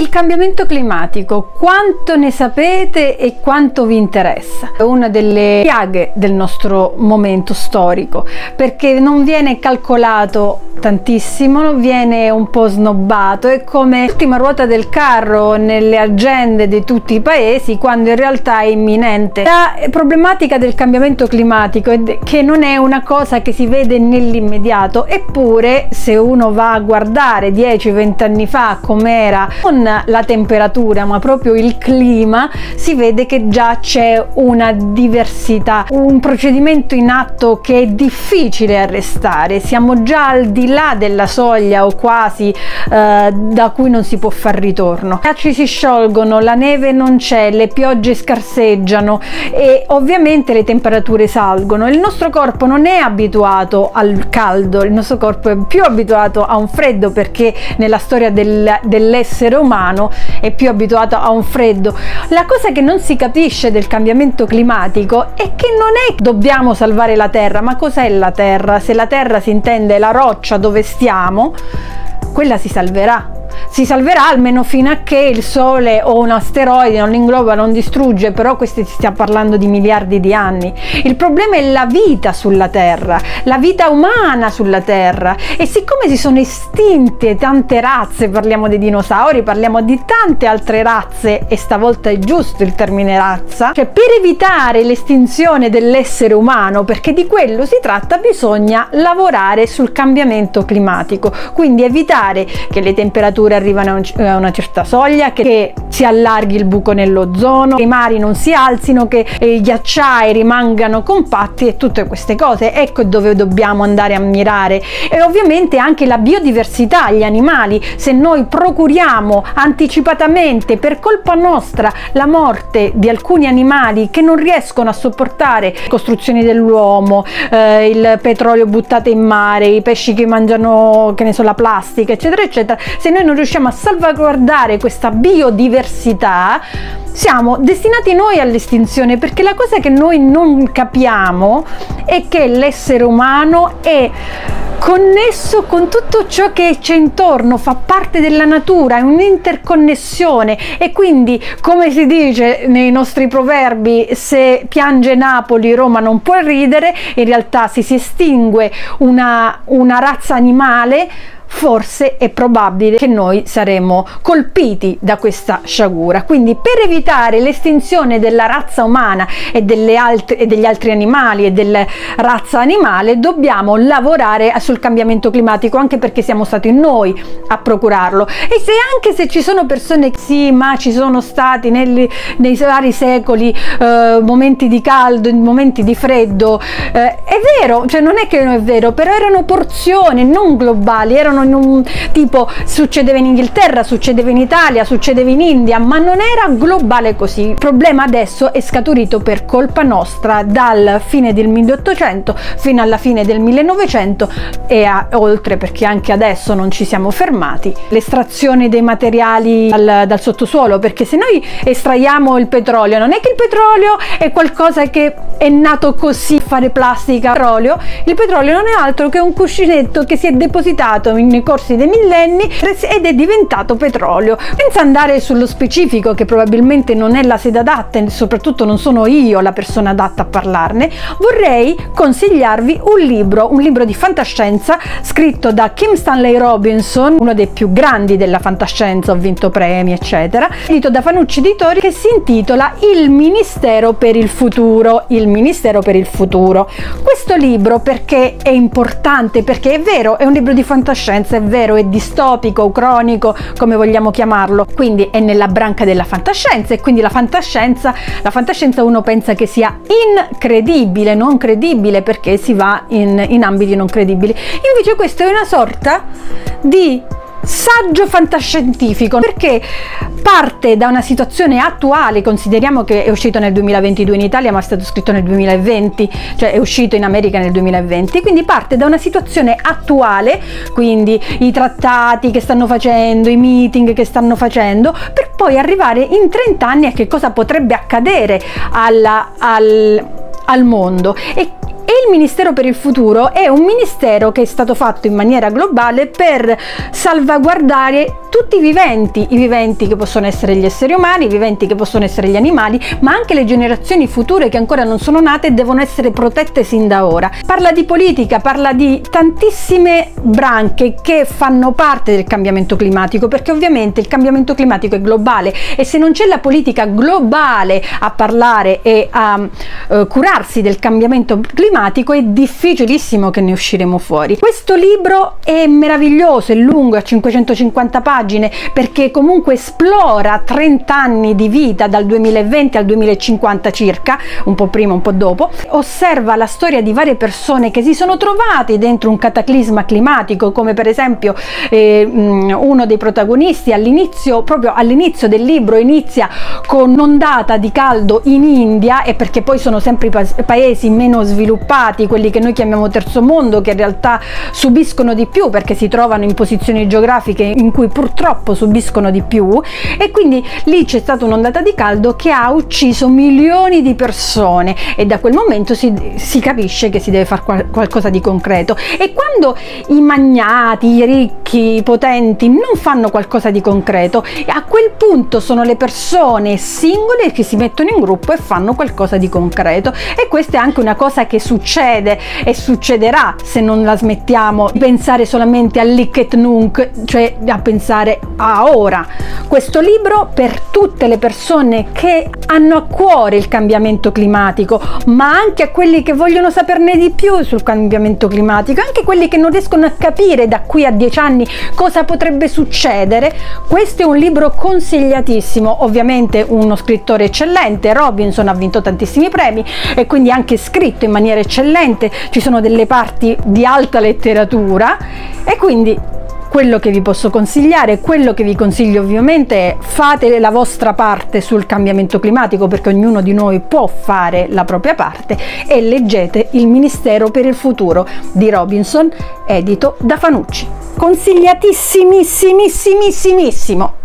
Il cambiamento climatico, quanto ne sapete e quanto vi interessa? È una delle piaghe del nostro momento storico perché non viene calcolato tantissimo, viene un po' snobbato, è come l'ultima ruota del carro nelle agende di tutti i paesi quando in realtà è imminente. La problematica del cambiamento climatico è che non è una cosa che si vede nell'immediato, eppure se uno va a guardare 10-20 anni fa com'era non la temperatura ma proprio il clima, si vede che già c'è una diversità, un procedimento in atto che è difficile arrestare, siamo già al di là della soglia o quasi eh, da cui non si può far ritorno. I ghiacci si sciolgono, la neve non c'è, le piogge scarseggiano e ovviamente le temperature salgono. Il nostro corpo non è abituato al caldo, il nostro corpo è più abituato a un freddo perché nella storia del, dell'essere umano è più abituato a un freddo. La cosa che non si capisce del cambiamento climatico è che non è dobbiamo salvare la terra, ma cos'è la terra? Se la terra si intende la roccia dove stiamo, quella si salverà si salverà almeno fino a che il Sole o un asteroide non ingloba, non distrugge, però questi si sta parlando di miliardi di anni. Il problema è la vita sulla Terra, la vita umana sulla Terra e siccome si sono estinte tante razze, parliamo dei dinosauri, parliamo di tante altre razze e stavolta è giusto il termine razza, cioè per evitare l'estinzione dell'essere umano, perché di quello si tratta, bisogna lavorare sul cambiamento climatico, quindi evitare che le temperature arrivano a una certa soglia, che si allarghi il buco nell'ozono, che i mari non si alzino, che i ghiacciai rimangano compatti e tutte queste cose. Ecco dove dobbiamo andare a mirare. E ovviamente anche la biodiversità, gli animali. Se noi procuriamo anticipatamente per colpa nostra la morte di alcuni animali che non riescono a sopportare le costruzioni dell'uomo, eh, il petrolio buttato in mare, i pesci che mangiano, che ne so, la plastica, eccetera, eccetera, se noi non riusciamo a salvaguardare questa biodiversità, siamo destinati noi all'estinzione perché la cosa che noi non capiamo è che l'essere umano è connesso con tutto ciò che c'è intorno, fa parte della natura, è un'interconnessione. E quindi come si dice nei nostri proverbi se piange Napoli Roma non può ridere, in realtà se si estingue una, una razza animale forse è probabile che noi saremo colpiti da questa sciagura. Quindi per evitare l'estinzione della razza umana e, altre, e, degli altri animali e della razza animale dobbiamo lavorare sul cambiamento climatico anche perché siamo stati noi a procurarlo. E se anche se ci sono persone che sì, ma ci sono stati negli, nei vari secoli eh, momenti di caldo, momenti di freddo, eh, è vero, cioè non è che non è vero, però erano porzioni non globali, erano in un tipo succedeva in Inghilterra, succedeva in Italia, succedeva in India, ma non era globale così. Il problema adesso è scaturito per colpa nostra dal fine del 1800 fino alla fine del 1900 e a, oltre perché anche adesso non ci siamo fermati. L'estrazione dei materiali dal, dal sottosuolo, perché se noi estraiamo il petrolio, non è che il petrolio è qualcosa che è nato così, fare plastica, petrolio, il petrolio non è altro che un cuscinetto che si è depositato in nei corsi dei millenni ed è diventato petrolio. Senza andare sullo specifico, che probabilmente non è la sede adatta e soprattutto non sono io la persona adatta a parlarne, vorrei consigliarvi un libro, un libro di fantascienza scritto da Kim Stanley Robinson, uno dei più grandi della fantascienza, ho vinto premi, eccetera, scritto da Fanucci Editori che si intitola Il Ministero per il futuro. Il Ministero per il futuro. Questo libro perché è importante? Perché è vero, è un libro di fantascienza fantascienza è vero, è distopico cronico, come vogliamo chiamarlo, quindi è nella branca della fantascienza e quindi la fantascienza, la fantascienza uno pensa che sia incredibile, non credibile perché si va in, in ambiti non credibili. Invece questo è una sorta di saggio fantascientifico perché parte da una situazione attuale, consideriamo che è uscito nel 2022 in Italia ma è stato scritto nel 2020, cioè è uscito in America nel 2020, quindi parte da una situazione attuale, quindi i trattati che stanno facendo, i meeting che stanno facendo, per poi arrivare in 30 anni a che cosa potrebbe accadere alla, al, al mondo. E Ministero per il Futuro è un ministero che è stato fatto in maniera globale per salvaguardare tutti i viventi, i viventi che possono essere gli esseri umani, i viventi che possono essere gli animali, ma anche le generazioni future che ancora non sono nate devono essere protette sin da ora. Parla di politica, parla di tantissime branche che fanno parte del cambiamento climatico, perché ovviamente il cambiamento climatico è globale e se non c'è la politica globale a parlare e a uh, curarsi del cambiamento climatico è difficilissimo che ne usciremo fuori. Questo libro è meraviglioso, è lungo, a 550 pagine, perché comunque esplora 30 anni di vita dal 2020 al 2050 circa, un po' prima, un po' dopo, osserva la storia di varie persone che si sono trovate dentro un cataclisma climatico, come per esempio eh, uno dei protagonisti all'inizio, proprio all'inizio del libro, inizia con un'ondata di caldo in India e perché poi sono sempre i pa paesi meno sviluppati, quelli che noi chiamiamo terzo mondo, che in realtà subiscono di più perché si trovano in posizioni geografiche in cui purtroppo subiscono di più. E quindi lì c'è stata un'ondata di caldo che ha ucciso milioni di persone. E da quel momento si, si capisce che si deve fare qual qualcosa di concreto. E quando i magnati, i ricchi, i potenti non fanno qualcosa di concreto, a quel punto sono le persone singole che si mettono in gruppo e fanno qualcosa di concreto. E questa è anche una cosa che succede e succederà se non la smettiamo di pensare solamente all'icet nunc, cioè a pensare a ora. Questo libro per tutte le persone che hanno a cuore il cambiamento climatico, ma anche a quelli che vogliono saperne di più sul cambiamento climatico, anche quelli che non riescono a capire da qui a dieci anni cosa potrebbe succedere. Questo è un libro consigliatissimo, ovviamente uno scrittore eccellente, Robinson ha vinto tantissimi premi e quindi anche scritto in maniera eccellente, ci sono delle parti di alta letteratura e quindi quello che vi posso consigliare, quello che vi consiglio ovviamente è fate la vostra parte sul cambiamento climatico perché ognuno di noi può fare la propria parte e leggete Il Ministero per il Futuro di Robinson, edito da Fanucci. Consigliatissimissimissimo!